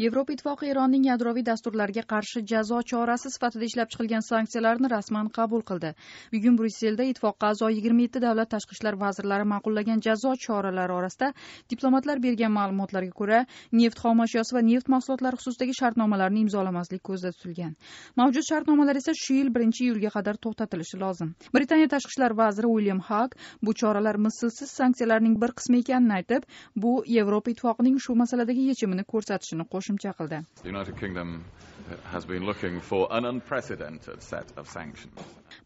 yevropa ittifoqi eronning yadroviy dasturlariga qarshi jazo chorasi sifatida ishlab chiqilgan sanksiyalarni rasman qabul qildi. Bugun bryusselda ittifoqqa a'zo yigirma yetti davlat tashqi ishlar vazirlari ma'qullagan jazo choralari orasida diplomatlar bergan ma'lumotlarga ko'ra neft xomashyosi va neft mahsulotlari xususidagi shartnomalarni imzolamaslik ko'zda tutilgan. Mavjud shartnomalar esa shu yil birinchi iyulga qadar to'xtatilishi lozim. Britaniya tashqi ishlar vaziri uilyam hak bu choralar mislsiz sanksiyalarning bir qismi ekanini aytib bu yevropa ittifoqining shu masaladagi yechimini ko'rsatishini qo'shimcha qildi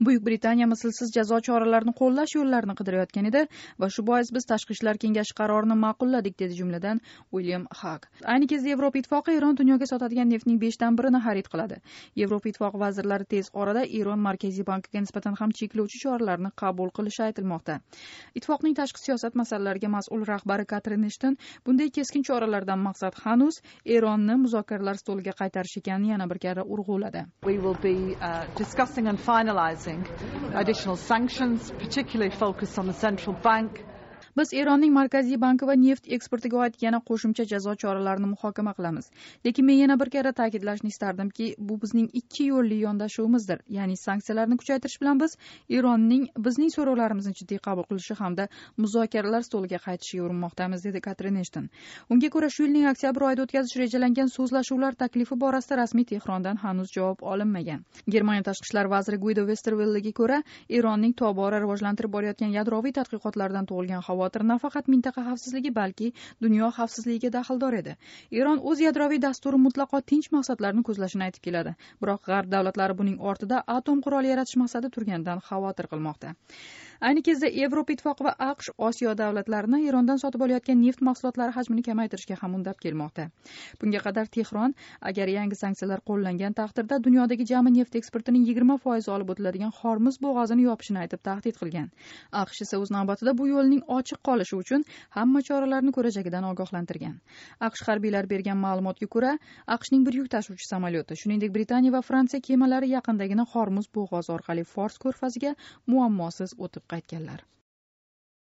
buyuk britaniya mislsiz jazo choralarini qo'llash yo'llarini qidirayotgan edi va shu bois biz tashqi ishlar kengashi qarorini ma'qulladik dedi jumladan uilyam hak ayni kezda yevropa ittifoqi eron dunyoga sotadigan neftning beshdan birini xarid qiladi. Yevropa ittifoqi vazirlari tez orada eron markaziy bankiga nisbatan ham cheklovchi choralarni qabul qilishi aytilmoqda. Ittifoqning tashqi siyosat masalalariga mas'ul rahbari katrin eshton bunday keskin choralardan maqsad hanuz eronni muzokaralar stoliga qaytarish ekanini yana bir karra urg'uladi. We will be uh, discussing and finalizing additional sanctions particularly focused on the central bank biz eronning markaziy banki va neft eksportiga oid yana qo'shimcha jazo choralarini muhokama qilamiz. Lekin men yana bir karra ta'kidlashni istardimki bu bizning ikki yo'lli yondashuvimizdir. Ya'ni sanksiyalarni kuchaytirish bilan biz eronning bizning so'rovlarimizni jiddiy qabul qilishi hamda muzokaralar stoliga qaytishiga urinmoqdamiz dedi katrin eshton unga ko'ra shu yilning oktyabr oyida o'tkazish rejalangan so'zlashuvlar taklifi borasida rasmiy tehrondan hanuz javob olinmagan. Germaniya tashqi ishlar vaziri guido vestervelliga ko'ra eronning tobora rivojlantirib borayotgan yadroviy tadqiqotlardan tug'ilgan havo xavotir nafaqat mintaqa xavfsizligi balki dunyo xavfsizligiga daxldor edi. Eron o'z yadroviy dasturi mutlaqo tinch maqsadlarni ko'zlashini aytib keladi. Biroq g'arb davlatlari buning ortida atom quroli yaratish maqsadi turganidan xavotir qilmoqda. Ayni kezda yevropa ittifoqi va aqsh osiyo davlatlarini erondan sotib olayotgan neft mahsulotlari hajmini kamaytirishga ham undab kelmoqda. Bunga qadar tehron agar yangi sanksiyalar qo'llangan taqdirda dunyodagi jami neft eksportining yigirma foizi olib o'tiladigan hormuz bo'g'ozini yopishini aytib tahdid qilgan. Aqsh esa o'z navbatida bu yo'lning ochiq qolishi uchun hamma choralarni ko'rajagidan ogohlantirgan. Aqsh harbiylari bergan ma'lumotga ko'ra aqshning bir yuk tashuvchi samolyoti shuningdek britaniya va fransiya kemalari yaqindagina hormuz bo'g'ozi orqali fors ko'rfaziga muammosiz o'tib qaytganlar